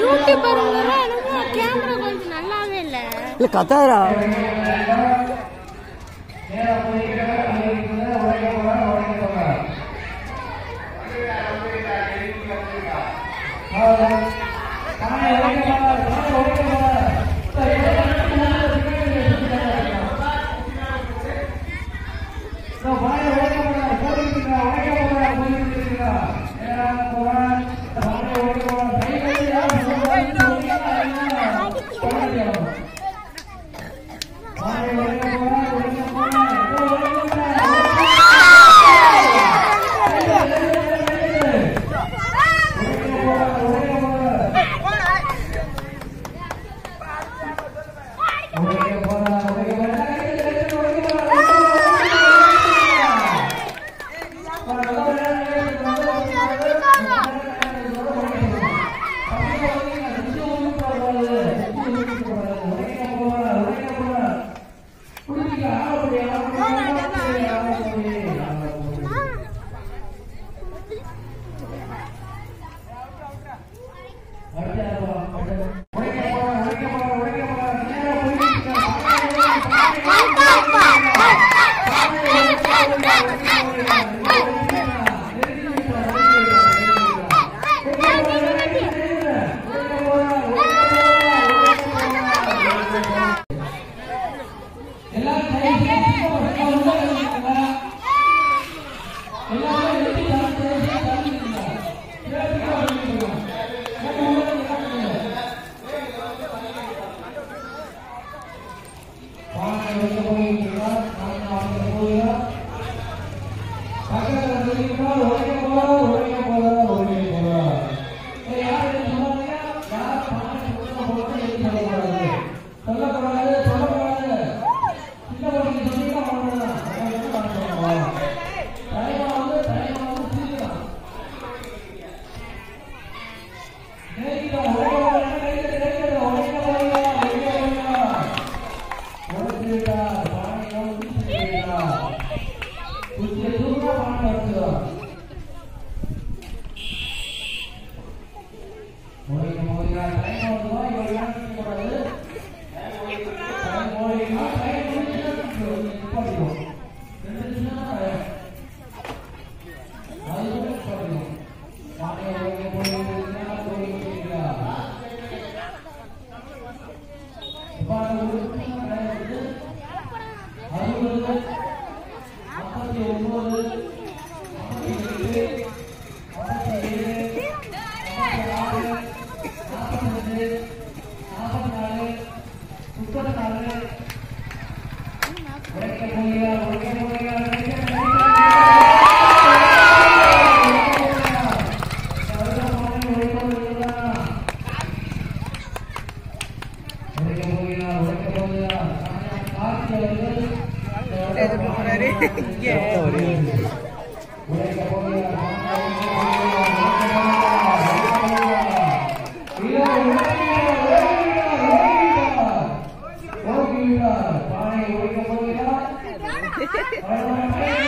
யூடியூபருங்கிற எனக்கு கேமரா கொஞ்சம் நல்லாவே இல்லை இல்ல கத்தாரா Mari. ねえ。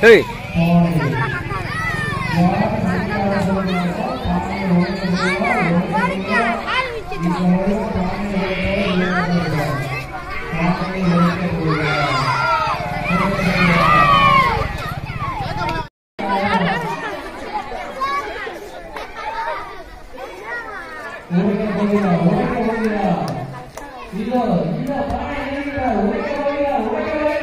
டேய் இல்ல இல்ல இல்ல இல்ல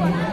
Thank.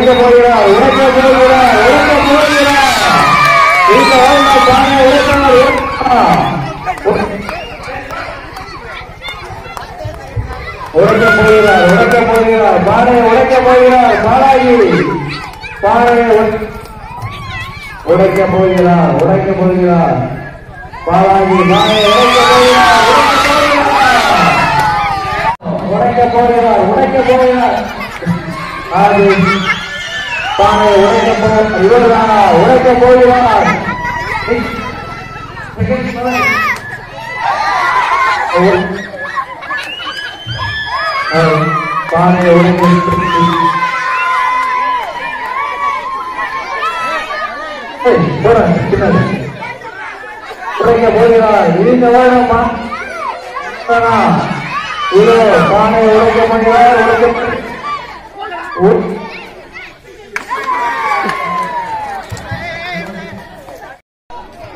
பாராட்டு போகிறார் உடைக்க போகிறார் உடைக்க போகிறார் இந்த வாழ்நாள் தானே உடைக்கணும் உடைக்க போகிறார் உடைக்க போகிறார் பானை உடைக்க போகிறார் பாலாஜி. பானை உடைக்க போகிறார் உடைக்க போகிறார் பாலாஜி பானை உடைக்க போகிறார் உடைக்க போகிறார் உடைக்க போகிறார் உடைக்க போகிறார் அது தானே உழைக்க போ இவர்தானா? உழைக்க போகிறார். தானே உழைக்க போறேன் உடைக்க போகிறார் இருந்த வேணுமா இதோ பானை உடைக்க முடியாது உடைக்க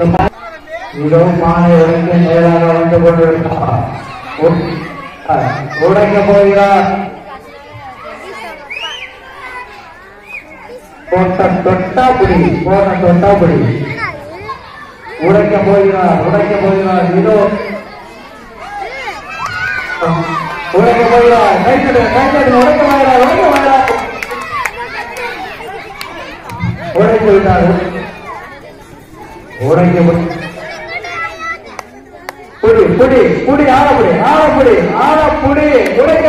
உ- இந்த பா- நேராக வந்து கொண்டிருக்கிறார். உடைக்க போகிறார் போட்ட தொட்டாபுடி போன தொட்டாபுடி உடைக்க போகிறார் உடைக்க போகிறார். இதோ. உடைக்க போகிறார். கைத்தடு கைத்தடு உடைக்க போகிறார் உடைக்க போகிறார். உடைத்து விட்டார். உடைக்க புடி புடி புடி ஆழப்புடி ஆழப்புடி ஆழப்புடி உடைக்க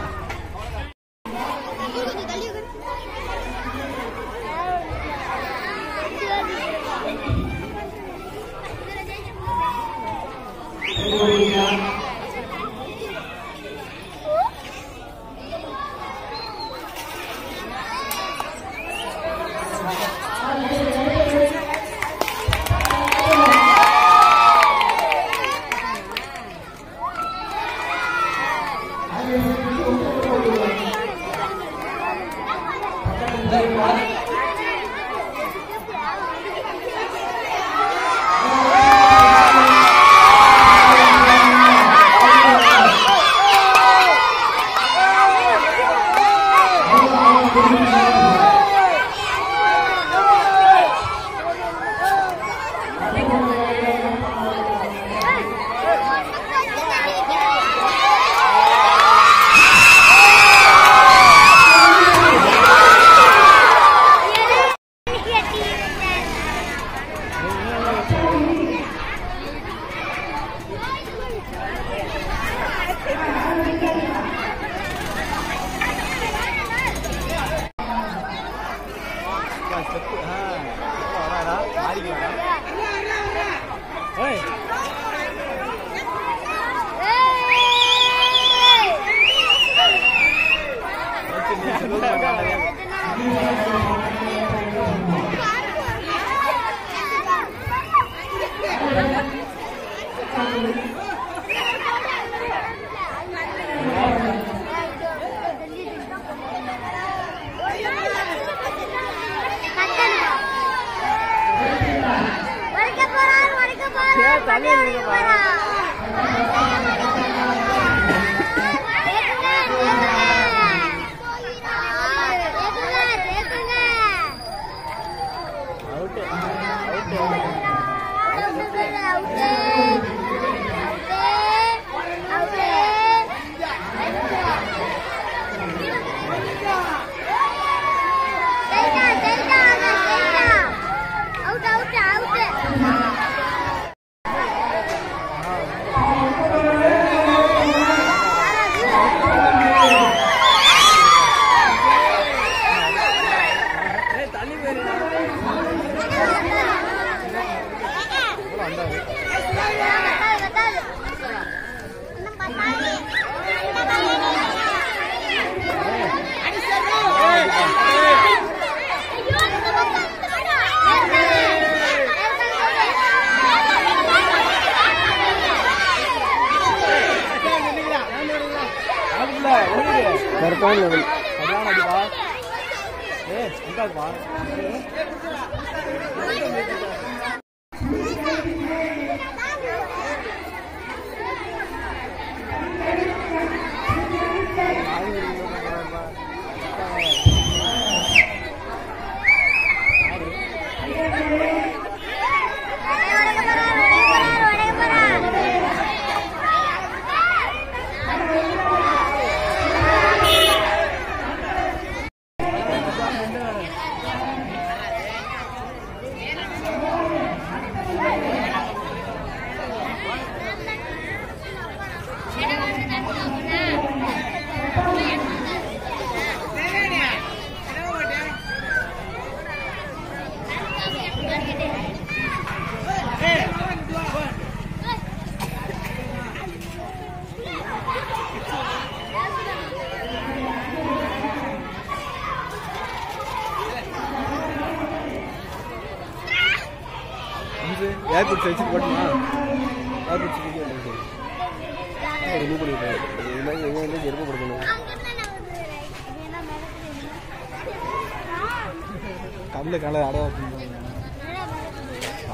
把这个给了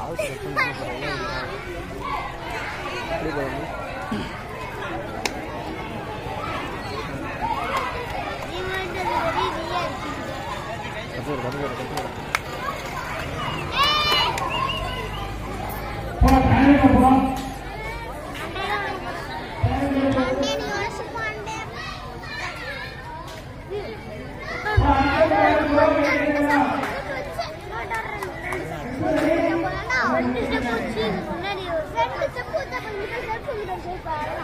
好吃，真的好那个。那个，嗯、因为这是我弟弟宴请的。不是，不是，不是，不是。Bye.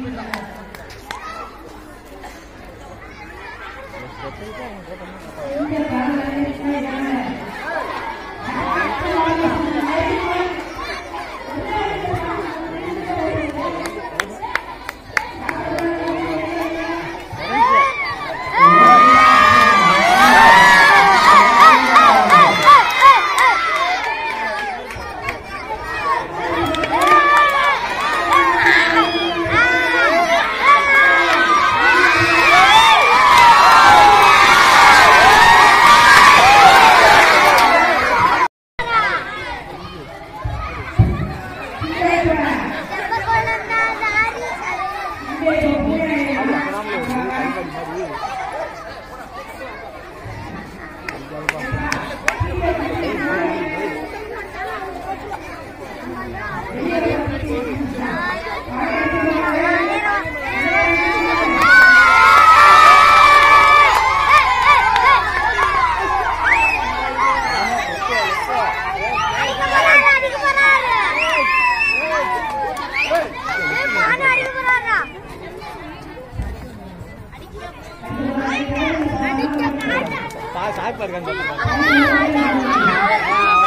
我我背包？我怎么？சாய்ப்பா இருக்கான்னு பார்த்துக்கலாம்